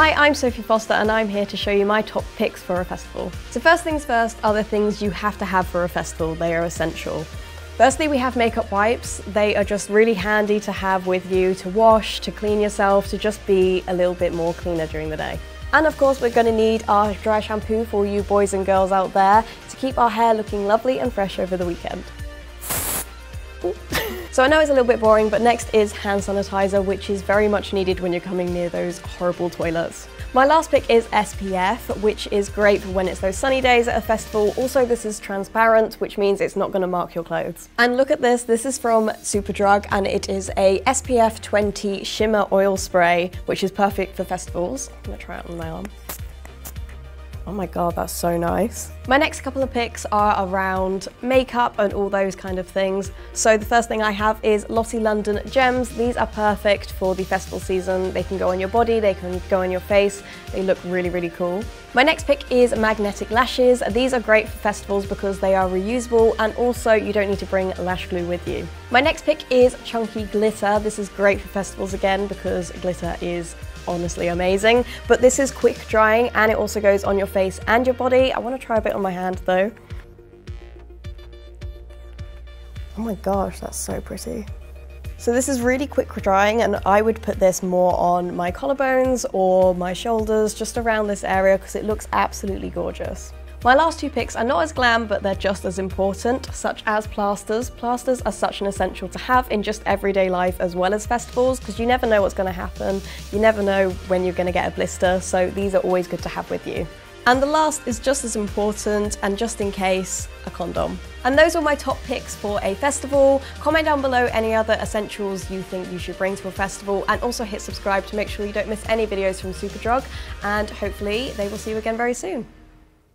Hi, I'm Sophie Foster and I'm here to show you my top picks for a festival. So first things first are the things you have to have for a festival. They are essential. Firstly, we have makeup wipes. They are just really handy to have with you to wash, to clean yourself, to just be a little bit more cleaner during the day. And of course, we're gonna need our dry shampoo for you boys and girls out there to keep our hair looking lovely and fresh over the weekend. So I know it's a little bit boring, but next is hand sanitizer, which is very much needed when you're coming near those horrible toilets. My last pick is SPF, which is great for when it's those sunny days at a festival. Also, this is transparent, which means it's not gonna mark your clothes. And look at this, this is from Superdrug, and it is a SPF 20 shimmer oil spray, which is perfect for festivals. I'm gonna try it on my arm. Oh my god, that's so nice. My next couple of picks are around makeup and all those kind of things. So the first thing I have is Lottie London Gems. These are perfect for the festival season. They can go on your body, they can go on your face. They look really, really cool. My next pick is Magnetic Lashes. These are great for festivals because they are reusable and also you don't need to bring lash glue with you. My next pick is Chunky Glitter. This is great for festivals again because glitter is honestly amazing. But this is quick drying and it also goes on your face and your body. I want to try a bit on my hand though. Oh my gosh, that's so pretty. So this is really quick drying and I would put this more on my collarbones or my shoulders, just around this area because it looks absolutely gorgeous. My last two picks are not as glam, but they're just as important, such as plasters. Plasters are such an essential to have in just everyday life as well as festivals, because you never know what's going to happen. You never know when you're going to get a blister, so these are always good to have with you. And the last is just as important, and just in case, a condom. And those are my top picks for a festival. Comment down below any other essentials you think you should bring to a festival, and also hit subscribe to make sure you don't miss any videos from Superdrug, and hopefully they will see you again very soon.